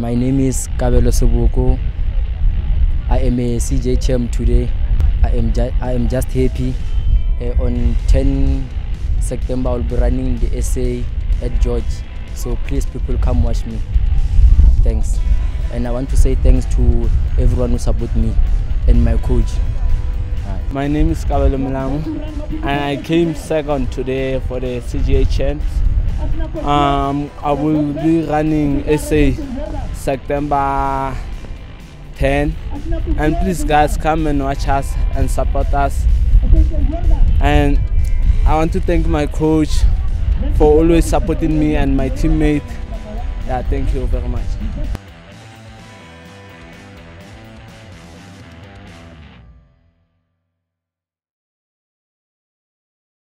my name is Kabelo Soboko. I am a CGA champ today. I am, I am just happy. Uh, on 10 September, I'll be running the SA at George. So please, people, come watch me. Thanks. And I want to say thanks to everyone who support me and my coach. My name is Kabelo Milamu and I came second today for the CGA Champs. Um, I will be running SA September 10 and please guys come and watch us and support us and I want to thank my coach for always supporting me and my teammate. Yeah, thank you very much.